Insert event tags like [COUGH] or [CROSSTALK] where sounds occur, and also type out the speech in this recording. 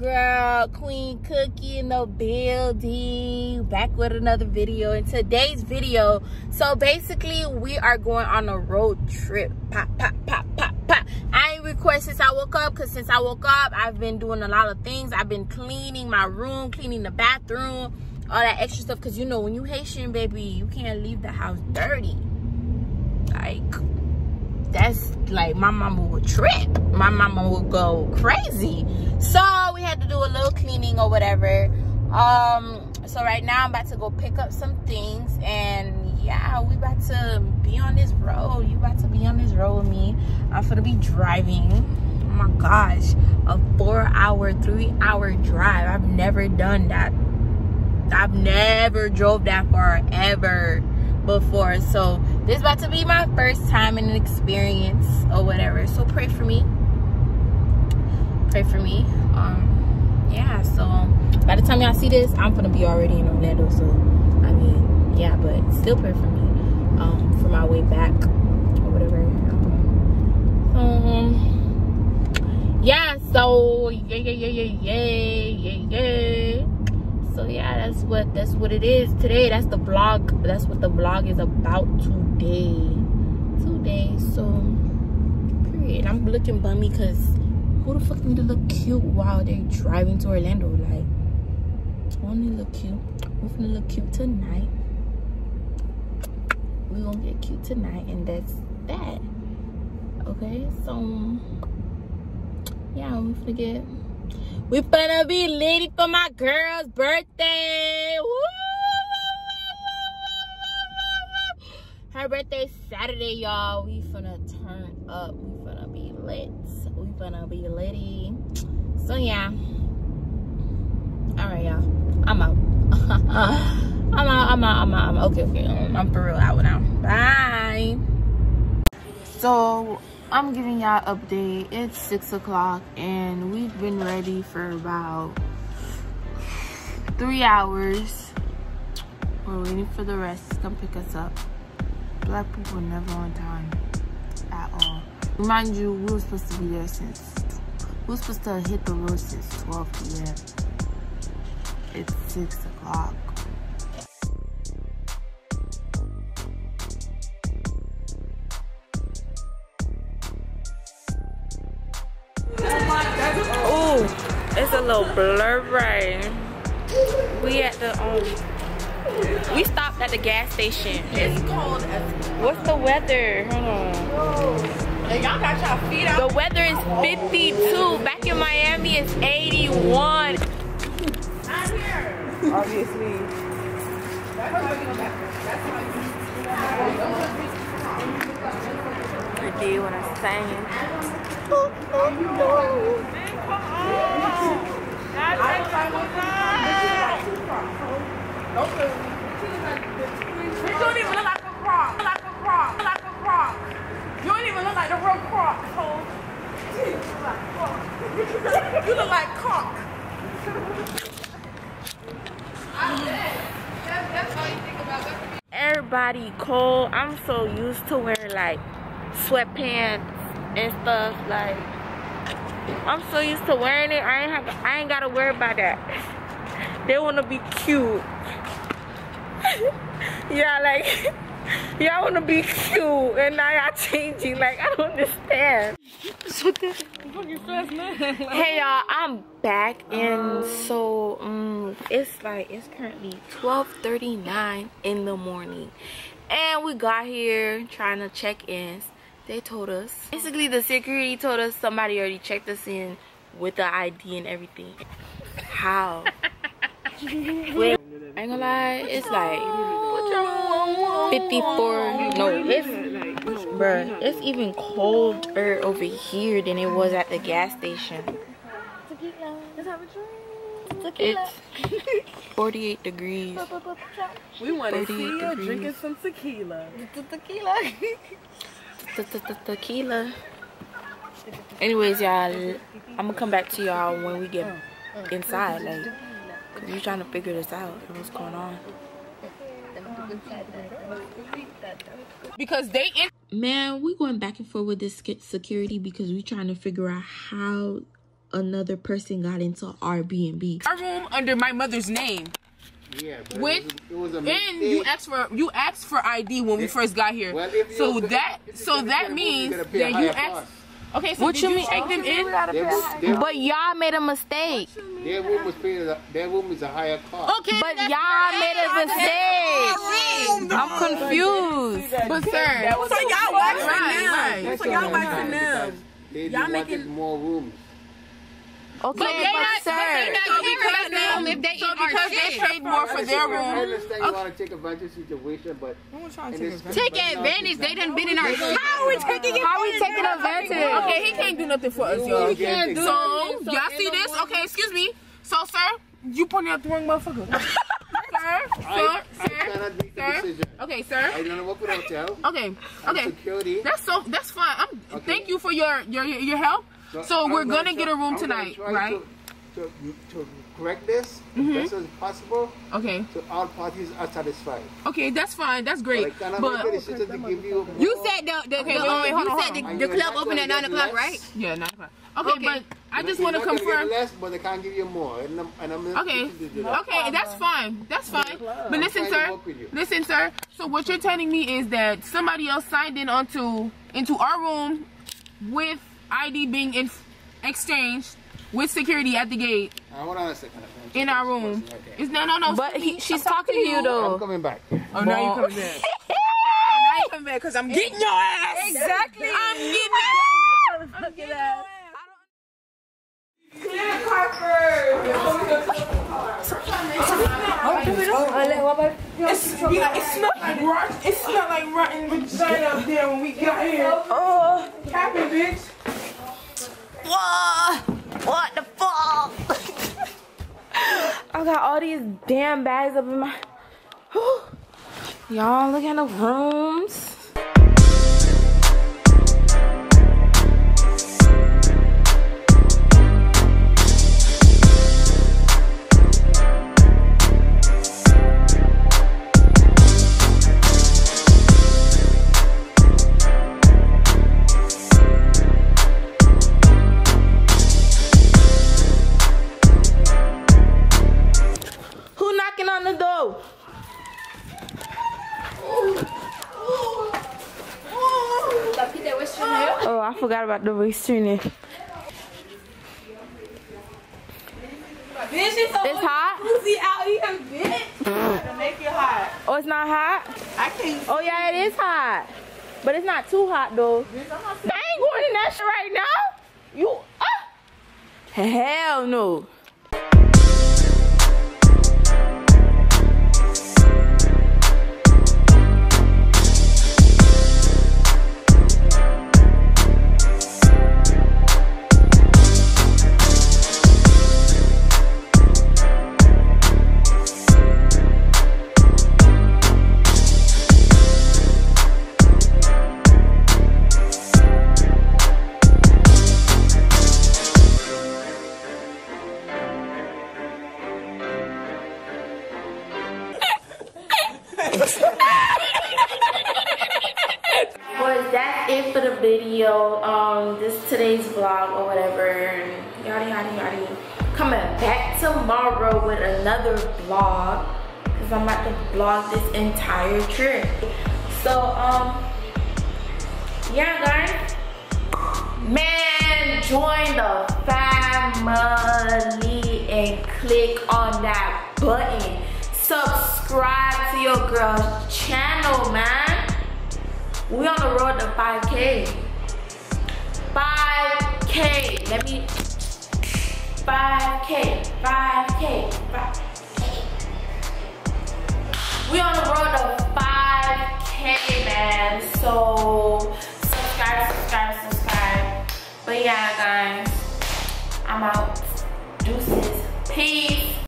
girl, Queen Cookie in the building. Back with another video. In today's video, so basically we are going on a road trip. Pop, pop, pop, pop, pop. I ain't since I woke up because since I woke up, I've been doing a lot of things. I've been cleaning my room, cleaning the bathroom, all that extra stuff. Because you know, when you Haitian, baby, you can't leave the house dirty. Like, that's like my mama would trip. My mama would go crazy. So we had to do a little cleaning or whatever. Um so right now i'm about to go pick up some things and yeah we about to be on this road. You about to be on this road with me. I'm gonna be driving. Oh my gosh a four hour three hour drive. I've never done that i've never drove that far ever before. So this is about to be my first time in an experience or whatever. So pray for me. Pray for me. Um yeah so by the time y'all see this i'm gonna be already in orlando so i mean yeah but still pray for me um for my way back or whatever um yeah so yeah yeah yeah yeah yeah yeah yeah so yeah that's what that's what it is today. That's the vlog. That's what the vlog is about today. Today so period. I'm looking bummy because who the fuck need to look cute while they're driving to orlando? Like only look cute. We're gonna look cute tonight. We're gonna get cute tonight and that's that. Okay so yeah we're gonna get we gonna be lady for my girl's birthday. Woo! Her birthday Saturday, y'all. We finna turn up. We finna be lit. We finna be litty. So yeah. Alright, y'all. I'm out. [LAUGHS] I'm out, I'm out, I'm out, I'm out. Okay, okay. I'm for real out now. Bye. So I'm giving y'all update. It's six o'clock and we've been ready for about three hours. We're waiting for the rest to come pick us up. Black people never on time at all. Remind you, we were supposed to be there since we were supposed to hit the road since 12 p.m. It's six o'clock. A little blurry. We at the um we stopped at the gas station. It's cold as What's the weather? Hold on. and y'all got y'all feet out. The weather is 52. Back in Miami it's 81. I'm here. Obviously. That's why we go back. That's why I did what I sang. you don't even look like a croc. Like a croc. Like a croc. You don't even look like the real croc. So, you look like cock. That's all you think about. Everybody cold. I'm so used to wearing like sweatpants and stuff. Like I'm so used to wearing it. I ain't have, I ain't gotta worry about that. [LAUGHS] They wanna be cute. [LAUGHS] yeah, like [LAUGHS] y'all wanna be cute and now y'all changing. Like I don't understand. hey y'all, I'm back and so um it's like it's currently 12:39 in the morning. And we got here trying to check in. They told us basically the security told us somebody already checked us in with the ID and everything. How? [LAUGHS] Wait, I ain't gonna lie, it's like 54. No, it's bruh, it's even colder over here than it was at the gas station. Tequila it's 48 degrees. We want to 38 see you degrees. drinking some tequila. The- the- [LAUGHS] the Tequila. Anyways, y'all, I'm gonna come back to y'all when we get inside. Like, we trying to figure this out. and What's going on? Because they Man, we going back and forth with this sec- security because we trying to figure out how another person got into our Airbnb. our room under my mother's name. Yeah, but With it was, a- it was a and you asked for you asked for ID when we first got here. Well, so that so that means movie, that you're gonna you pay a higher asked. Okay, so What did you you mean? take them in? Their, room- their, But y'all made a mistake. their room was paid. a- Their room is a higher cost. Okay, But y'all fine. made a mistake. I'm confused. But sir, So y'all watching Right, them. right. So y'all watching them. Y'all just wanted making- more rooms. Okay, But they not, but but they sir. not So giving because us them if they so in our because they shit. paid more for their I room. understand you want to take advantage of the situation, but in this- Take but now advantage. it's They not. done been in our shit. How are we taking it? How we taking advantage? Okay, he can't do nothing for us, y'all. He can't do So y'all see this? Okay, excuse me. So sir, you pointing out the wrong motherfucker. sir, [LAUGHS] I, sir, I sir, cannot make the sir. decision. Okay, I don't work with hotel. Okay, I'm okay. security. That's so. That's fine. I'm. Okay. Thank you for your your your, your help. So I'm we're gonna try- get a room I'm tonight, try right? To, to, to correct this as mm-hmm. best as possible, Okay. so all parties are satisfied. Okay, that's fine. That's But I great. cannot But make a decision to give you. You said the, the, Okay, the wait, wait, hold you on, said the, the club not open at nine o'clock, right? yeah, nine o'clock. Okay, Okay. but I just You're want to not gonna confirm. Get less, but they can't give you more. And I'm, and I'm in a Okay. position that. Okay, that's uh, fine. That's fine. But listen, sir. work with you. Listen, sir. So what you're telling me is that somebody else signed in onto into our room with ID being in, exchanged with security at the gate ah, hold on a second. in our room. Right there. Is no, no, no. But he, she's talking to you though. I'm though. coming back. Oh, now you coming back. [LAUGHS] oh, now you coming back because I'm getting your ass. Exactly. I'm getting your ass. It's, oh, yeah, it smelled like rotten. It smelled like rotten vagina up there when we got here. Oh, happy bitch. What the fuck? I got all these damn bags up in my. [GASPS] Y'all look at the rooms. About the restraining. Bitch, it's It's hot? pussy out here, bitch. make it hot. Oh, it's not hot? I can't. Oh, yeah, it is hot. But it's not too hot, though. I ain't going in that shit right now. You, ah. Hell no. It for the video. Um, this today's vlog or whatever. Yada yada yada. Coming back tomorrow with another vlog. Cause I'm about to vlog this entire trip. So um, yeah, guys. Man, join the family and click on that button. Subscribe to your girl's channel, man. We on the road to 5K. 5K. Let me. 5K. 5K. 5K. We on the road to 5K, man. So subscribe, subscribe, subscribe. But yeah, guys.